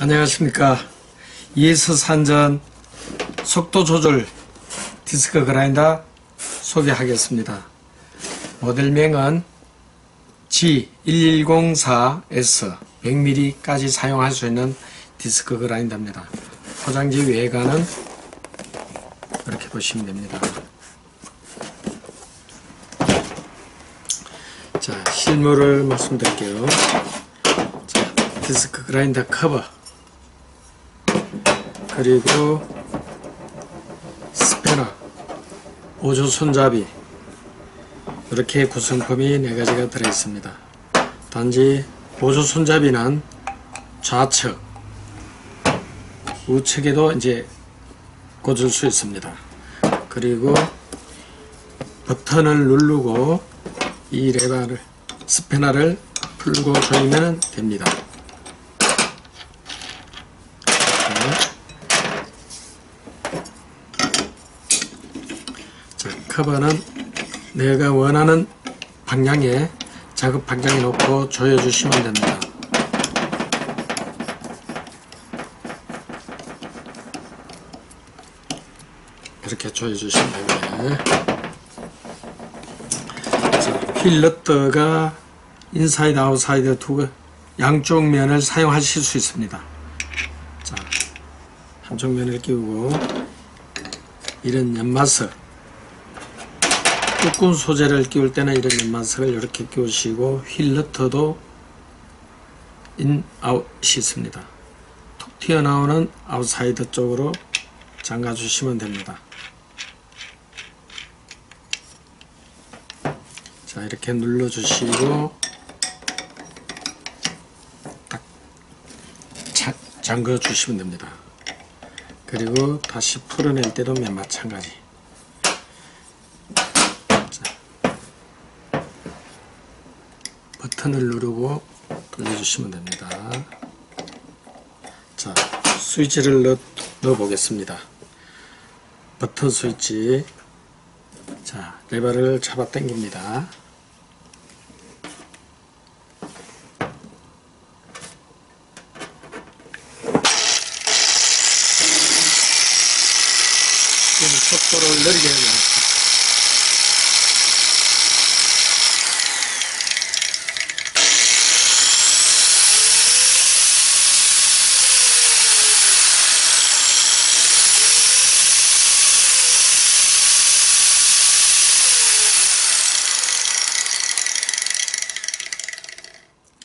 안녕하십니까. ES 산전 속도 조절 디스크 그라인더 소개하겠습니다. 모델명은 G1104S 100mm까지 사용할 수 있는 디스크 그라인더입니다. 포장지 외관은 이렇게 보시면 됩니다. 자, 실물을 말씀드릴게요. 자, 디스크 그라인더 커버 그리고 스패너, 보조 손잡이 이렇게 구성품이 네 가지가 들어 있습니다. 단지 보조 손잡이는 좌측, 우측에도 이제 꽂을 수 있습니다. 그리고 버튼을 누르고 이 레버를 스패너를 풀고 조이면 됩니다. 자, 커버는 내가 원하는 방향에 작업 방향에 놓고 조여주시면 됩니다. 이렇게 조여주시면 되고요. 자, 휠 너트가 inside outside 두 개, 양쪽 면을 사용하실 수 있습니다. 자, 한쪽 면을 끼우고 이런 연마석 두꺼운 소재를 끼울 때는 이런 연마석을 이렇게 끼우시고 휠 너트도 인 아웃이 있습니다. 톡 튀어나오는 outside 쪽으로 잠가 주시면 됩니다. 자 이렇게 눌러 주시고 딱 자, 잠궈 주시면 됩니다. 그리고 다시 풀어낼 때도 맨 마찬가지. 자, 버튼을 누르고 돌려주시면 됩니다. 자, 스위치를 넣, 넣어 보겠습니다. 버튼 스위치. 자, 레버를 잡아 당깁니다. 속도를 느리게 해야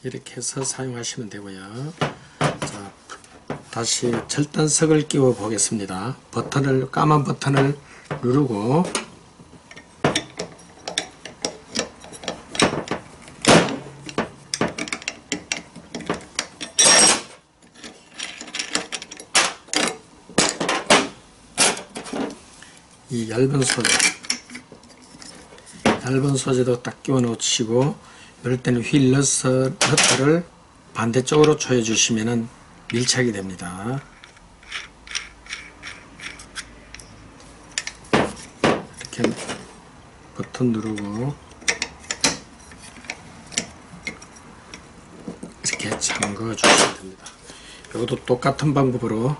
이렇게 해서 사용하시면 되고요. 자, 다시 절단석을 끼워 보겠습니다. 버튼을 까만 버튼을 누르고 이 얇은 소재 얇은 소재도 딱 끼워 놓으시고 이럴 때는 휠 너트, 너트를 반대쪽으로 조여 주시면은 밀착이 됩니다. 이렇게 버튼 누르고 이렇게 잠궈 주시면 됩니다. 이것도 똑같은 방법으로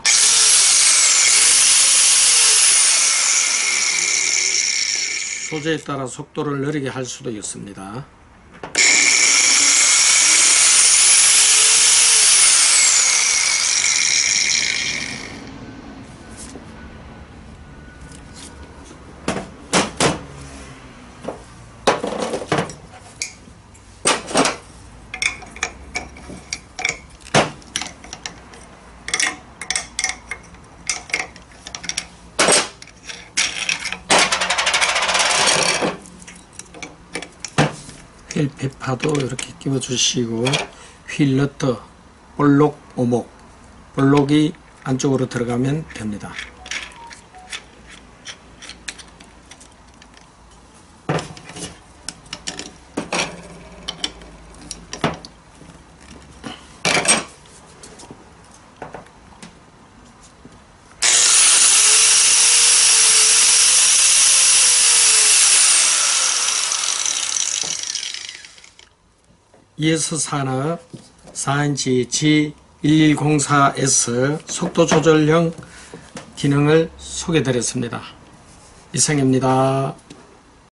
소재에 따라 속도를 느리게 할 수도 있습니다. 휠 페파도 이렇게 끼워 주시고 휠 너트 볼록 오목 볼록이 안쪽으로 들어가면 됩니다. ES 산업 4인치 1104S 속도 조절형 기능을 소개드렸습니다. 이상입니다.